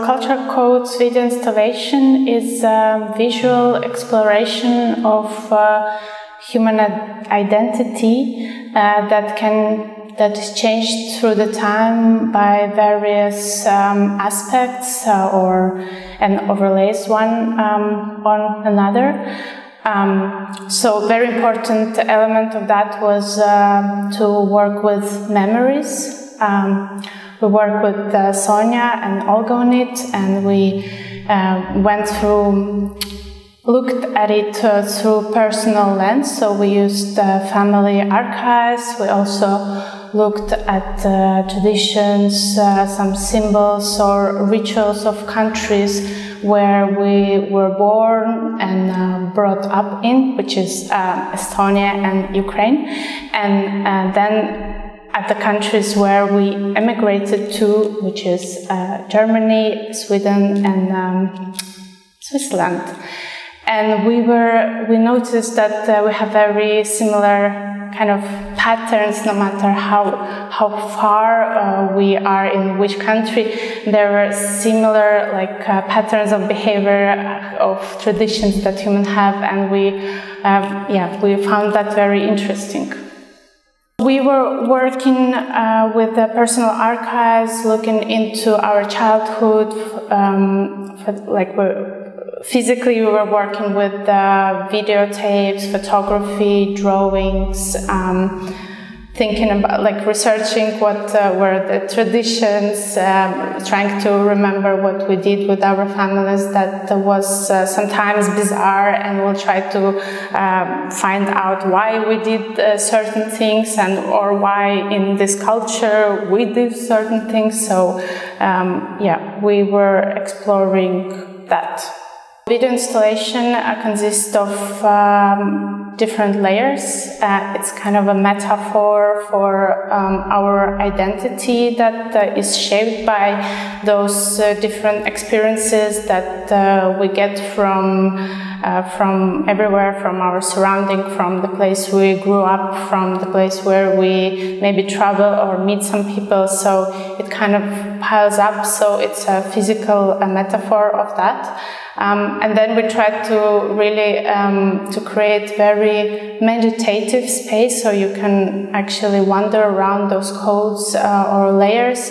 Culture Codes video installation is a visual exploration of uh, human identity uh, that can that is changed through the time by various um, aspects uh, or and overlays one um, on another. Um, so very important element of that was uh, to work with memories. We work with uh, Sonya and Olga on it, and we uh, went through looked at it uh, through personal lens. So we used family archives. We also looked at uh, traditions, uh, some symbols or rituals of countries where we were born and uh, brought up in, which is uh, Estonia and Ukraine, and uh, then at the countries where we emigrated to, which is uh, Germany, Sweden, and um, Switzerland. And we were we noticed that we have very similar kind of patterns, no matter how how far uh, we are in which country. There are similar like uh, patterns of behavior uh, of traditions that humans have, and we um, yeah we found that very interesting. We were working uh, with the personal archives, looking into our childhood, um, for, like physically we were working with uh, videotapes, photography, drawings, um, thinking about like researching what uh, were the traditions, um, trying to remember what we did with our families that was uh, sometimes bizarre, and we'll try to um, find out why we did uh, certain things and or why in this culture we did certain things. So um, yeah, we were exploring that. Video installation uh, consists of um, different layers. Uh, it's kind of a metaphor for um, our identity that uh, is shaped by those uh, different experiences that uh, we get from uh, from everywhere, from our surrounding, from the place we grew up, from the place where we maybe travel or meet some people. So it kind of piles up. So it's a physical a metaphor of that. Um, and then we try to really um, to create very meditative space so you can actually wander around those codes uh, or layers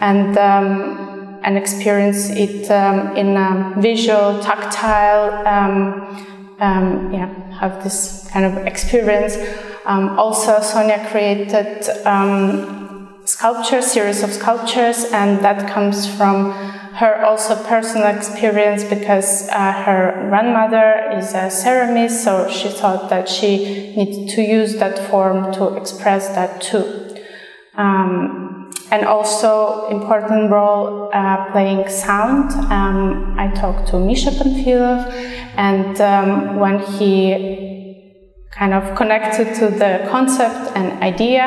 and um, and experience it um, in a visual, tactile, um, um, yeah, have this kind of experience. also, Sonya created sculpture, series of sculptures, and that comes from her also personal experience because uh, her grandmother is a ceramist, so she thought that she needed to use that form to express that too. Um, and also important role uh, playing sound. Um, I talked to Misha Panfilov, and um, when he kind of connected to the concept and idea.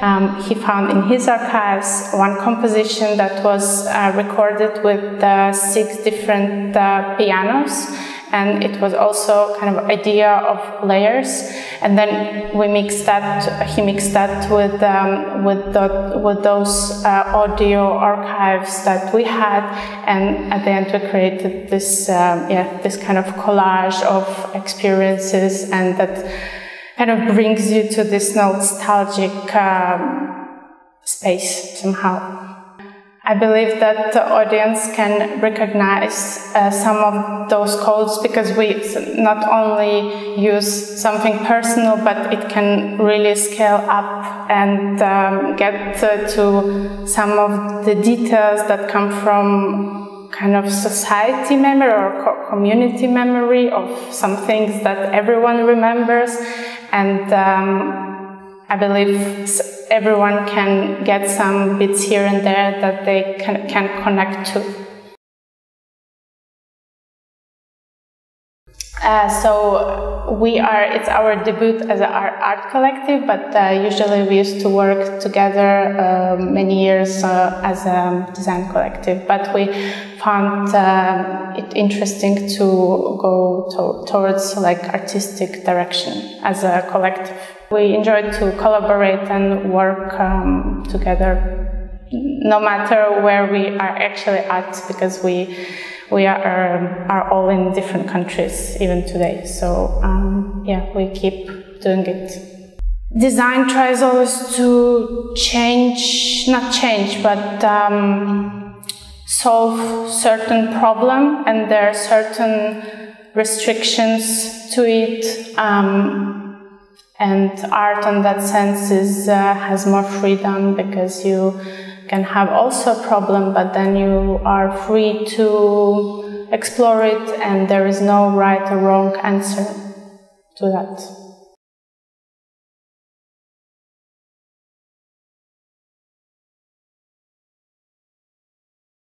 Um, he found in his archives one composition that was uh, recorded with uh, six different uh, pianos and it was also kind of idea of layers. And then we mixed that he mixed that with um, with the, with those uh, audio archives that we had. And at the end we created this um, yeah this kind of collage of experiences and that kind of brings you to this nostalgic um, space somehow I believe that the audience can recognize uh, some of those codes because we not only use something personal, but it can really scale up and um, get uh, to some of the details that come from kind of society memory or co community memory of some things that everyone remembers. And um, I believe everyone can get some bits here and there that they can, can connect to. Uh, so we are, it's our debut as an art, collective, but uh, usually we used to work together uh, many years uh, as a design collective. But we found um, it interesting to go to, towards like artistic direction as a collective. We enjoyed to collaborate and work um, together no matter where we are actually at, because we we are um, are all in different countries even today. So um, yeah, we keep doing it. Design tries always to change, not change, but um, solve certain problem, and there are certain restrictions to it. Um, and art, in that sense, is uh, has more freedom because you can have also a problem, but then you are free to explore it, and there is no right or wrong answer to that.